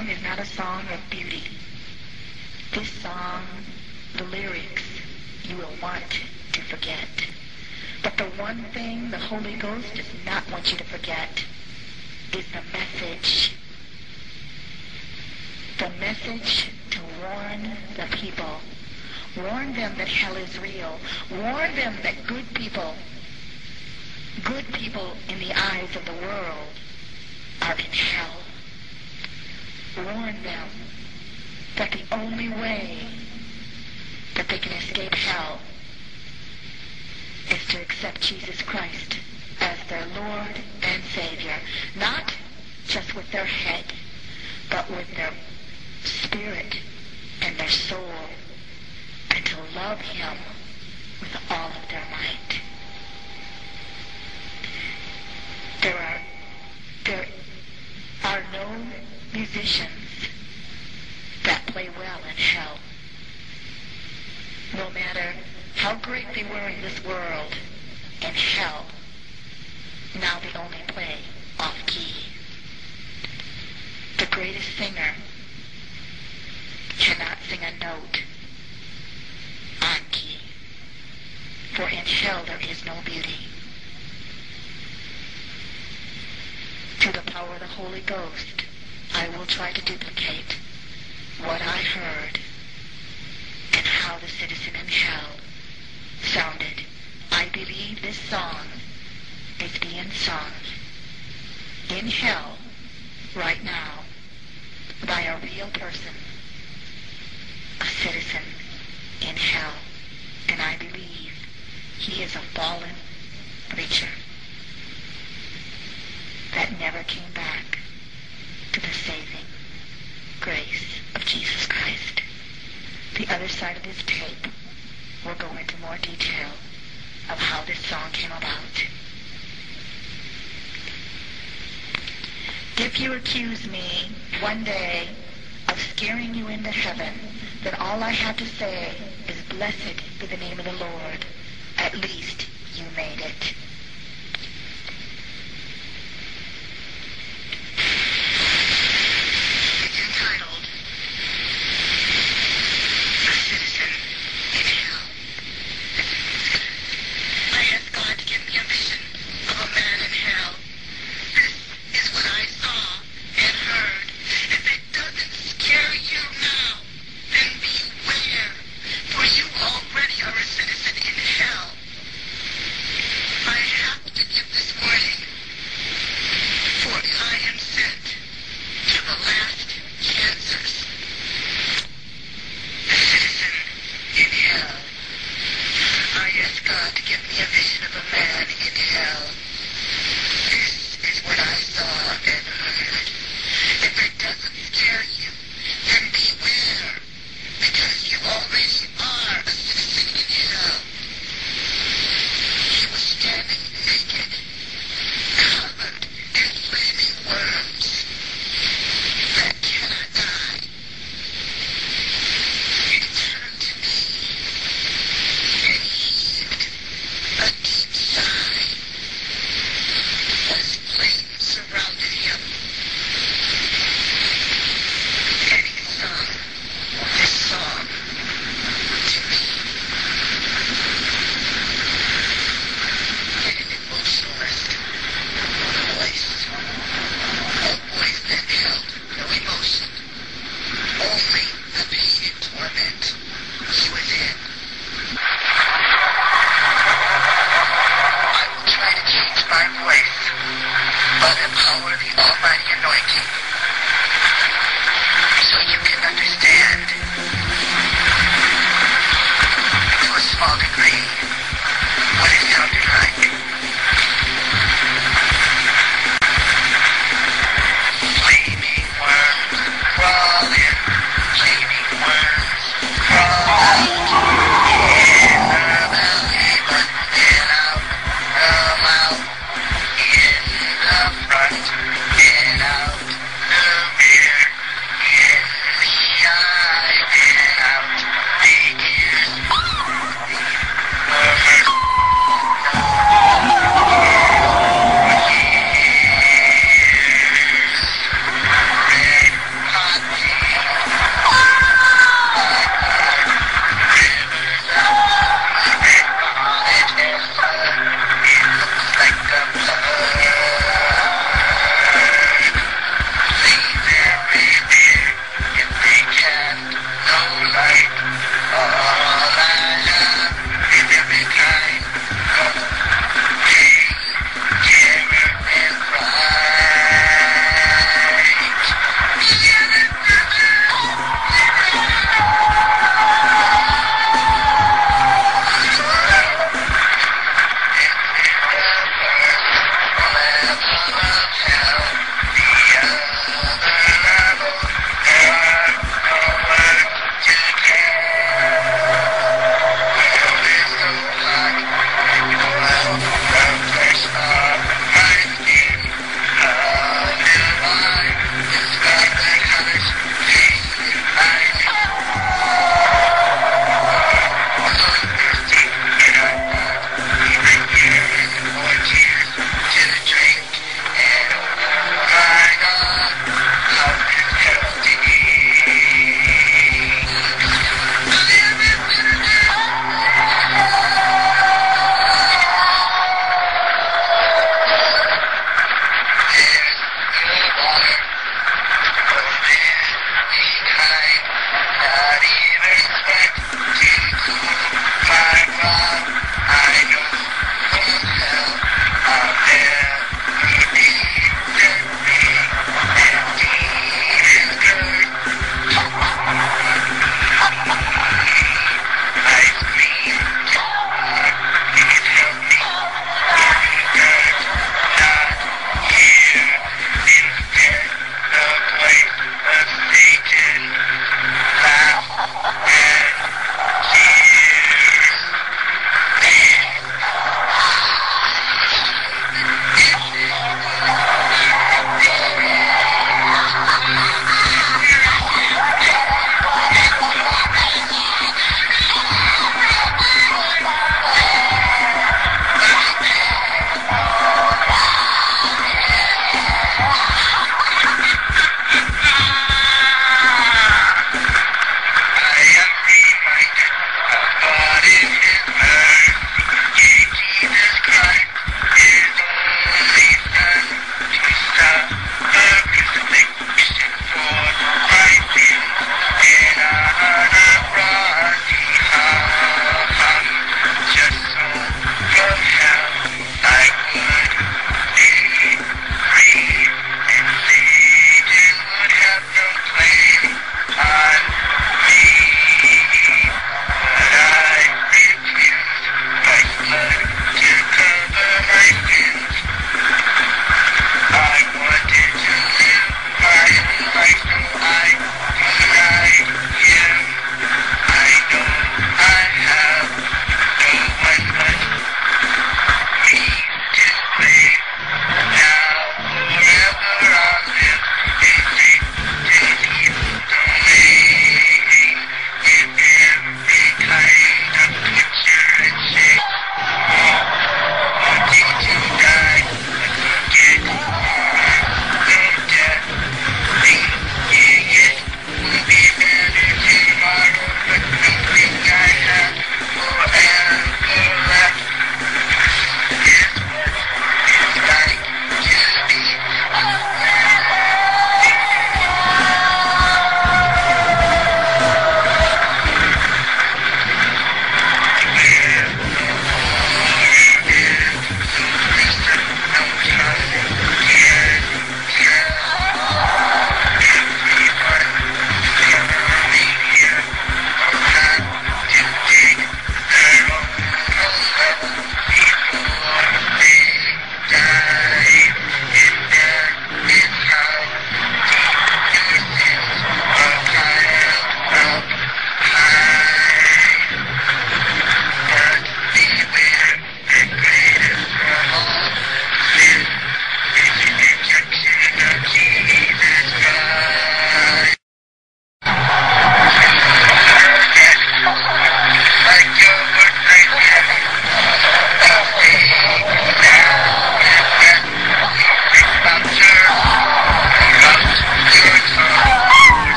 song is not a song of beauty. This song, the lyrics, you will want to forget. But the one thing the Holy Ghost does not want you to forget is the message. The message to warn the people. Warn them that hell is real. Warn them that good people, good people in the eyes of the world, are in hell. Warn them that the only way that they can escape hell is to accept Jesus Christ as their Lord and Savior, not just with their head, but with their spirit and their soul, and to love Him with all of their might. There are there are no musicians that play well in hell. No matter how great they were in this world, in hell, now they only play off key. The greatest singer cannot sing a note on key, for in hell there is no beauty. To the power of the Holy Ghost, I will try to duplicate what I heard and how the citizen in hell sounded. I believe this song is being sung in hell right now by a real person, a citizen in hell. And I believe he is a fallen preacher that never came back saving grace of Jesus Christ. The other side of this tape will go into more detail of how this song came about. If you accuse me one day of scaring you into heaven, then all I have to say is blessed be the name of the Lord. At least you made it.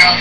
Got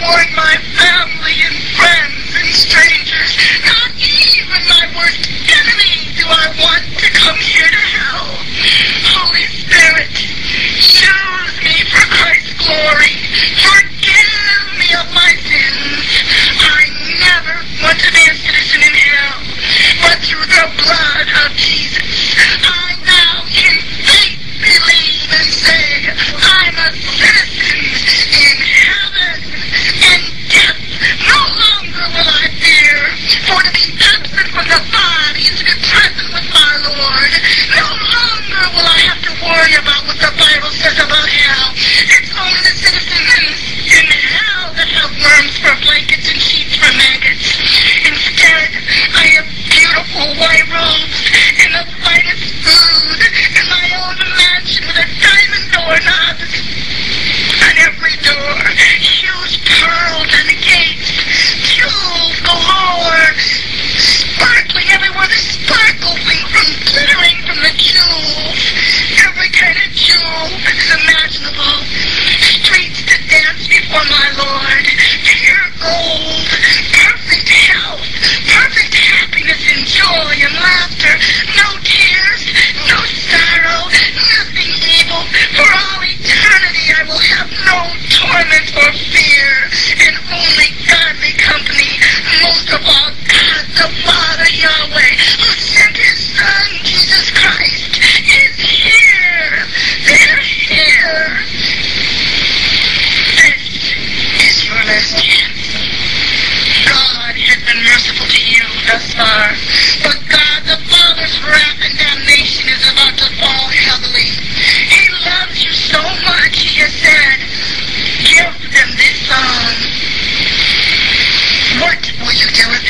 warn my family and friends and strangers, not even my worst enemy do I want to come here to hell. Holy Spirit, choose me for Christ's glory. Forgive me of my sins. I never want to be a citizen in hell, but through the blood of Jesus. worry about what the Bible says about hell. It's only the citizens in hell that have worms for blankets and sheets for maggots. Instead, I have beautiful white robes and the finest food. particular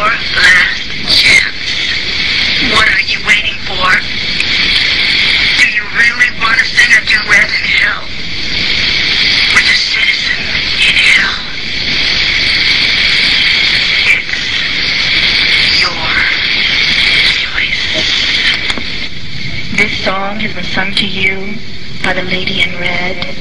your last chance. What are you waiting for? Do you really want to sing a duet in hell? With a citizen in hell? It's your choice. This song has been sung to you by the lady in red.